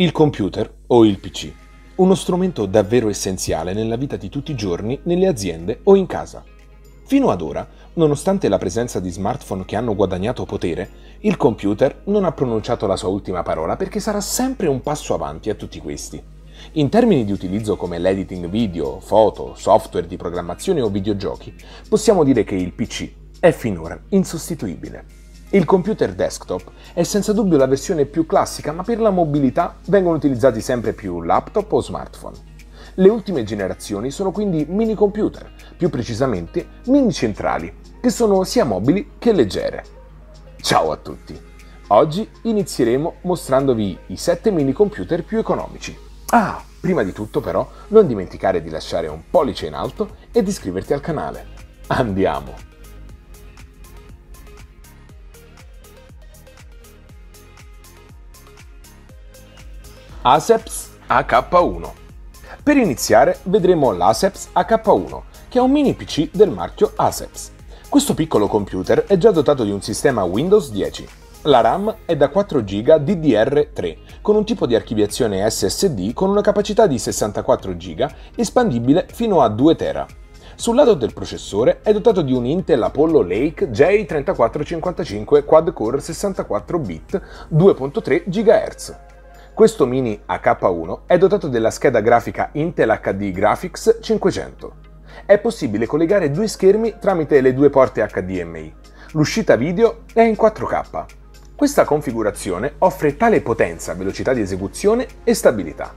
Il computer o il PC. Uno strumento davvero essenziale nella vita di tutti i giorni nelle aziende o in casa. Fino ad ora, nonostante la presenza di smartphone che hanno guadagnato potere, il computer non ha pronunciato la sua ultima parola perché sarà sempre un passo avanti a tutti questi. In termini di utilizzo come l'editing video, foto, software di programmazione o videogiochi, possiamo dire che il PC è finora insostituibile. Il computer desktop è senza dubbio la versione più classica, ma per la mobilità vengono utilizzati sempre più laptop o smartphone. Le ultime generazioni sono quindi mini computer, più precisamente mini centrali, che sono sia mobili che leggere. Ciao a tutti! Oggi inizieremo mostrandovi i 7 mini computer più economici. Ah, prima di tutto però non dimenticare di lasciare un pollice in alto e di iscriverti al canale. Andiamo! Aseps AK1. Per iniziare vedremo l'Aseps AK1, che è un mini PC del marchio Aseps. Questo piccolo computer è già dotato di un sistema Windows 10. La RAM è da 4 GB DDR3, con un tipo di archiviazione SSD con una capacità di 64 GB, espandibile fino a 2 TB. Sul lato del processore è dotato di un Intel Apollo Lake J3455 quad-core 64 bit 2.3 GHz. Questo mini AK1 è dotato della scheda grafica Intel HD Graphics 500. È possibile collegare due schermi tramite le due porte HDMI. L'uscita video è in 4K. Questa configurazione offre tale potenza, velocità di esecuzione e stabilità.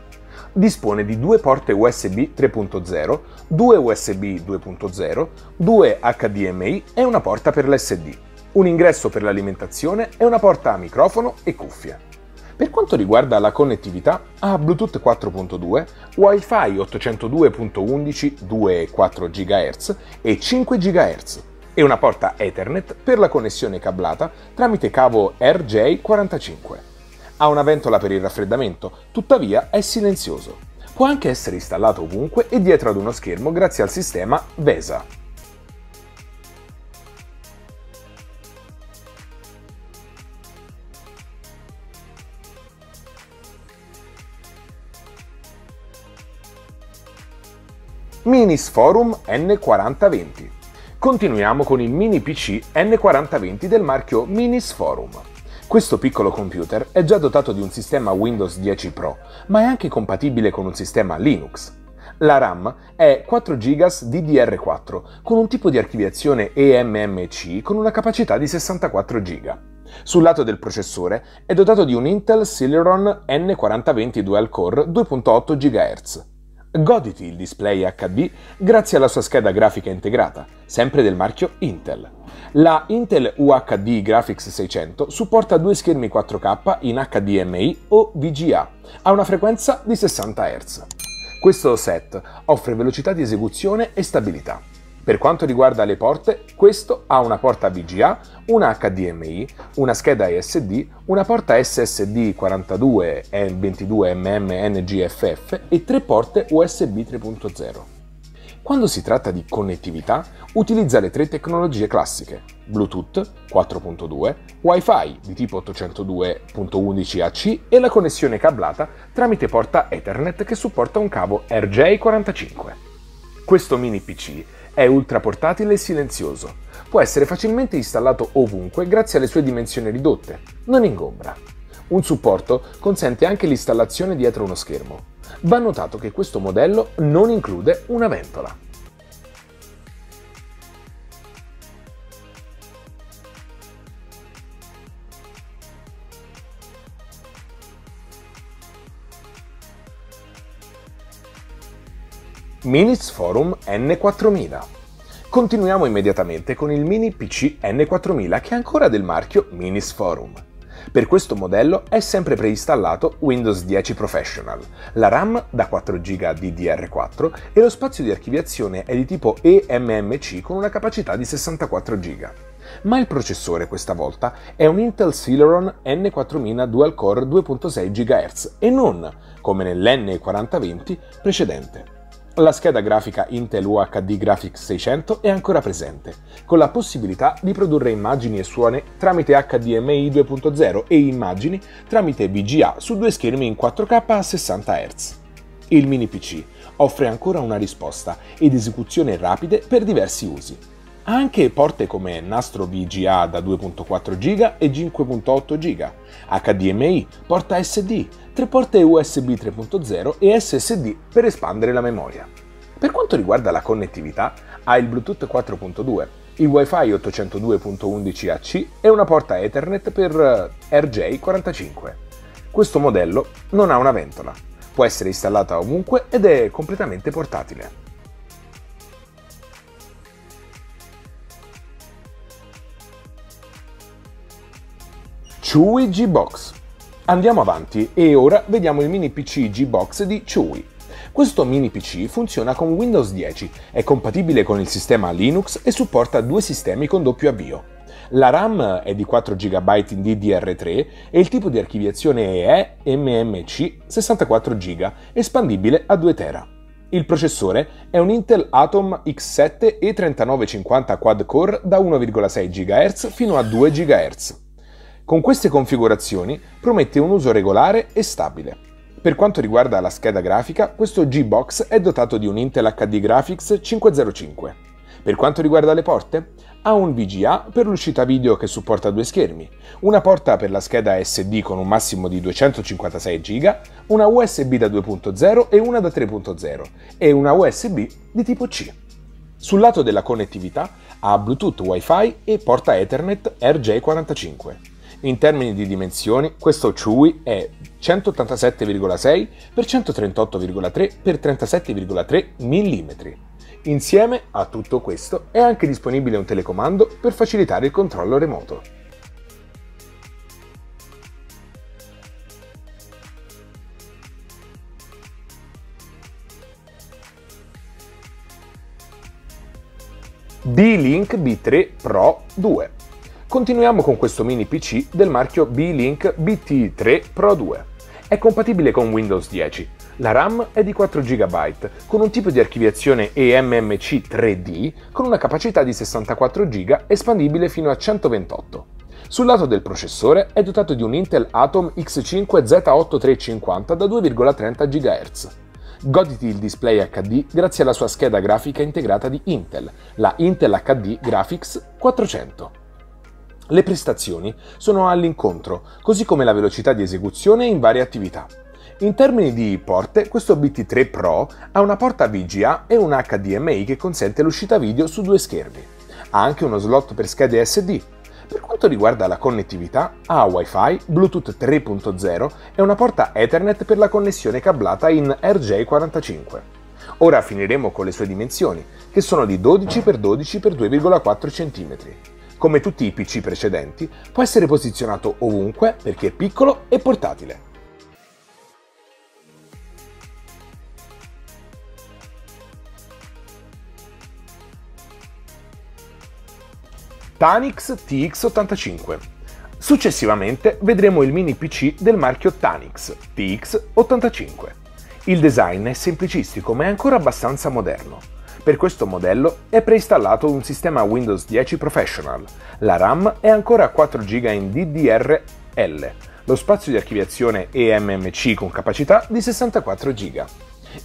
Dispone di due porte USB 3.0, due USB 2.0, due HDMI e una porta per l'SD, un ingresso per l'alimentazione e una porta a microfono e cuffie. Per quanto riguarda la connettività, ha Bluetooth 4.2, Wi-Fi 802.11 2,4 GHz e 5 GHz e una porta Ethernet per la connessione cablata tramite cavo RJ45. Ha una ventola per il raffreddamento, tuttavia è silenzioso. Può anche essere installato ovunque e dietro ad uno schermo grazie al sistema VESA. Minis Forum N4020. Continuiamo con il mini PC N4020 del marchio Minis Forum. Questo piccolo computer è già dotato di un sistema Windows 10 Pro, ma è anche compatibile con un sistema Linux. La RAM è 4 GB DDR4 con un tipo di archiviazione eMMC con una capacità di 64 GB. Sul lato del processore è dotato di un Intel Celeron N4020 Dual Core 2.8 GHz. Goditi il display HD grazie alla sua scheda grafica integrata, sempre del marchio Intel. La Intel UHD Graphics 600 supporta due schermi 4K in HDMI o VGA, a una frequenza di 60 Hz. Questo set offre velocità di esecuzione e stabilità. Per quanto riguarda le porte, questo ha una porta VGA, una HDMI, una scheda SD, una porta SSD 42 e 22 mm NGFF e tre porte USB 3.0. Quando si tratta di connettività, utilizza le tre tecnologie classiche, Bluetooth 4.2, Wi-Fi di tipo 802.11ac e la connessione cablata tramite porta Ethernet che supporta un cavo RJ45. Questo mini PC è ultra portatile e silenzioso. Può essere facilmente installato ovunque grazie alle sue dimensioni ridotte. Non ingombra. Un supporto consente anche l'installazione dietro uno schermo. Va notato che questo modello non include una ventola. Minis Forum N4000. Continuiamo immediatamente con il mini PC N4000 che è ancora del marchio Minis Forum. Per questo modello è sempre preinstallato Windows 10 Professional, la RAM da 4 GB DDR4 e lo spazio di archiviazione è di tipo eMMC con una capacità di 64 GB. Ma il processore questa volta è un Intel Celeron N4000 Dual Core 2.6 GHz e non come nell'N4020 precedente. La scheda grafica Intel UHD Graphics 600 è ancora presente, con la possibilità di produrre immagini e suoni tramite HDMI 2.0 e immagini tramite VGA su due schermi in 4K a 60 Hz. Il mini PC offre ancora una risposta ed esecuzione rapide per diversi usi. Ha anche porte come nastro VGA da 2.4 GB e 5.8 GB, HDMI, porta SD, tre porte USB 3.0 e SSD per espandere la memoria. Per quanto riguarda la connettività, ha il Bluetooth 4.2, il Wi-Fi 802.11ac e una porta Ethernet per eh, RJ45. Questo modello non ha una ventola, può essere installata ovunque ed è completamente portatile. Chewy G-Box. Andiamo avanti e ora vediamo il mini PC G-Box di Chewy. Questo mini PC funziona con Windows 10, è compatibile con il sistema Linux e supporta due sistemi con doppio avvio. La RAM è di 4 GB in DDR3 e il tipo di archiviazione è MMC 64 GB, espandibile a 2 TB. Il processore è un Intel Atom X7 E3950 quad-core da 1,6 GHz fino a 2 GHz. Con queste configurazioni promette un uso regolare e stabile. Per quanto riguarda la scheda grafica, questo G-Box è dotato di un Intel HD Graphics 505. Per quanto riguarda le porte, ha un VGA per l'uscita video che supporta due schermi, una porta per la scheda SD con un massimo di 256 GB, una USB da 2.0 e una da 3.0 e una USB di tipo C. Sul lato della connettività ha Bluetooth Wi-Fi e porta Ethernet RJ45. In termini di dimensioni, questo Chewy è 187,6 x 138,3 x 37,3 mm. Insieme a tutto questo è anche disponibile un telecomando per facilitare il controllo remoto. B-Link B3 Pro 2 Continuiamo con questo mini PC del marchio B-Link BT3 Pro 2. È compatibile con Windows 10. La RAM è di 4 GB, con un tipo di archiviazione eMMC 3D con una capacità di 64 GB espandibile fino a 128. Sul lato del processore è dotato di un Intel Atom X5 Z8350 da 2,30 GHz. Goditi il display HD grazie alla sua scheda grafica integrata di Intel, la Intel HD Graphics 400. Le prestazioni sono all'incontro, così come la velocità di esecuzione in varie attività. In termini di porte, questo BT3 Pro ha una porta VGA e un HDMI che consente l'uscita video su due schermi. Ha anche uno slot per schede SD. Per quanto riguarda la connettività, ha Wi-Fi, Bluetooth 3.0 e una porta Ethernet per la connessione cablata in RJ45. Ora finiremo con le sue dimensioni, che sono di 12x12 x 2,4 cm come tutti i PC precedenti, può essere posizionato ovunque perché è piccolo e portatile. Tanix TX85 Successivamente vedremo il mini PC del marchio Tanix TX85. Il design è semplicistico ma è ancora abbastanza moderno. Per questo modello è preinstallato un sistema Windows 10 Professional. La RAM è ancora a 4 GB in DDR-L. Lo spazio di archiviazione eMMC con capacità di 64 GB.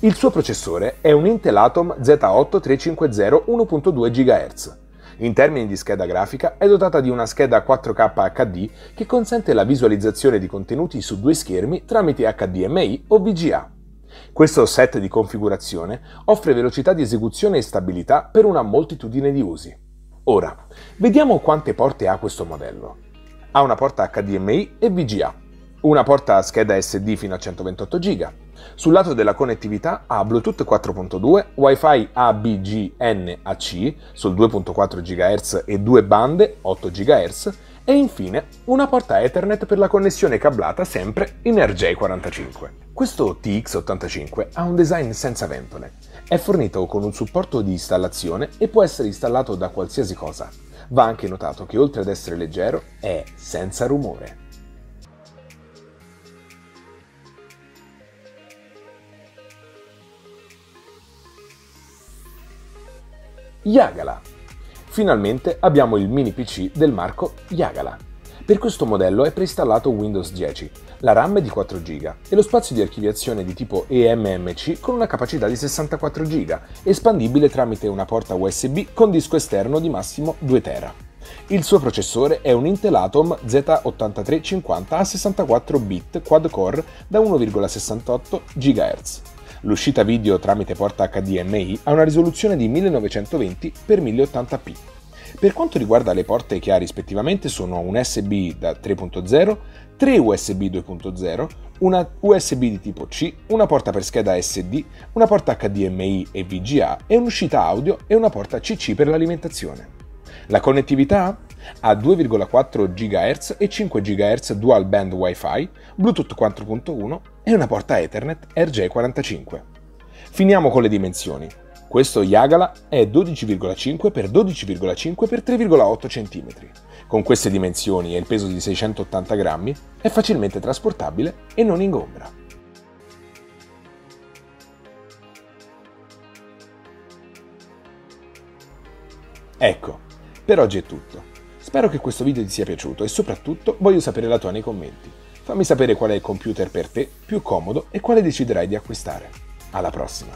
Il suo processore è un Intel Atom Z8 350 1.2 GHz. In termini di scheda grafica è dotata di una scheda 4K HD che consente la visualizzazione di contenuti su due schermi tramite HDMI o VGA. Questo set di configurazione offre velocità di esecuzione e stabilità per una moltitudine di usi. Ora, vediamo quante porte ha questo modello. Ha una porta HDMI e VGA, una porta scheda SD fino a 128 GB. Sul lato della connettività ha Bluetooth 4.2, Wi-Fi ABGN-AC sul 2.4 GHz e due bande 8 GHz e infine una porta Ethernet per la connessione cablata sempre in RJ45. Questo TX85 ha un design senza ventole, è fornito con un supporto di installazione e può essere installato da qualsiasi cosa. Va anche notato che oltre ad essere leggero è senza rumore. Yagala. Finalmente abbiamo il mini PC del marco Yagala. Per questo modello è preinstallato Windows 10, la RAM è di 4 GB e lo spazio di archiviazione di tipo eMMC con una capacità di 64 GB, espandibile tramite una porta USB con disco esterno di massimo 2 TB. Il suo processore è un Intel Atom Z8350 a 64 bit quad-core da 1,68 GHz. L'uscita video tramite porta HDMI ha una risoluzione di 1920x1080p. Per quanto riguarda le porte che ha rispettivamente sono un USB da 3.0, 3 USB 2.0, una USB di tipo C, una porta per scheda SD, una porta HDMI e VGA e un'uscita audio e una porta CC per l'alimentazione. La connettività ha 2,4 GHz e 5 GHz dual band Wi-Fi, Bluetooth 4.1 e una porta Ethernet RJ45. Finiamo con le dimensioni. Questo Yagala è 12,5 x 12,5 x 3,8 cm. Con queste dimensioni e il peso di 680 grammi è facilmente trasportabile e non ingombra. Ecco, per oggi è tutto. Spero che questo video ti sia piaciuto e soprattutto voglio sapere la tua nei commenti. Fammi sapere qual è il computer per te più comodo e quale deciderai di acquistare. Alla prossima!